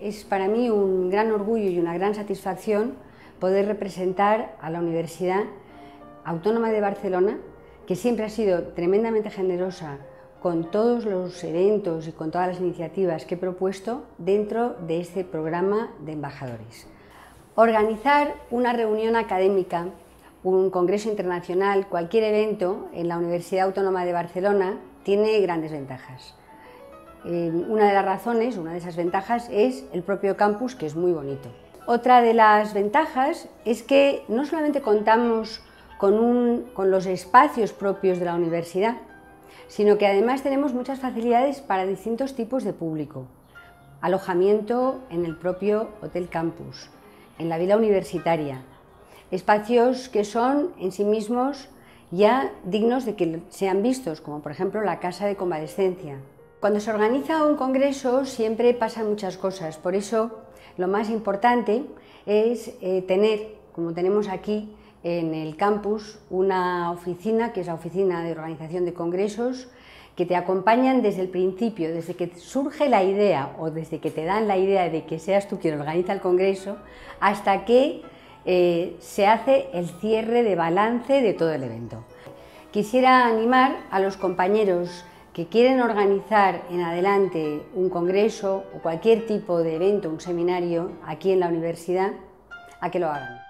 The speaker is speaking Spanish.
Es para mí un gran orgullo y una gran satisfacción poder representar a la Universidad Autónoma de Barcelona, que siempre ha sido tremendamente generosa con todos los eventos y con todas las iniciativas que he propuesto dentro de este programa de embajadores. Organizar una reunión académica, un congreso internacional, cualquier evento en la Universidad Autónoma de Barcelona tiene grandes ventajas. Eh, una de las razones, una de esas ventajas es el propio campus, que es muy bonito. Otra de las ventajas es que no solamente contamos con, los espacios propios de la universidad, sino que además tenemos muchas facilidades para distintos tipos de público. Alojamiento en el propio Hotel Campus, en la vila universitaria, espacios que son en sí mismos ya dignos de que sean vistos, como por ejemplo la Casa de Convalescencia, cuando se organiza un congreso siempre pasan muchas cosas, por eso lo más importante es eh, tener, como tenemos aquí en el campus, una oficina que es la oficina de organización de congresos, que te acompañan desde el principio, desde que surge la idea o desde que te dan la idea de que seas tú quien organiza el congreso, hasta que eh, se hace el cierre de balance de todo el evento. Quisiera animar a los compañeros que quieren organizar en adelante un congreso o cualquier tipo de evento, un seminario aquí en la universidad, a que lo hagan.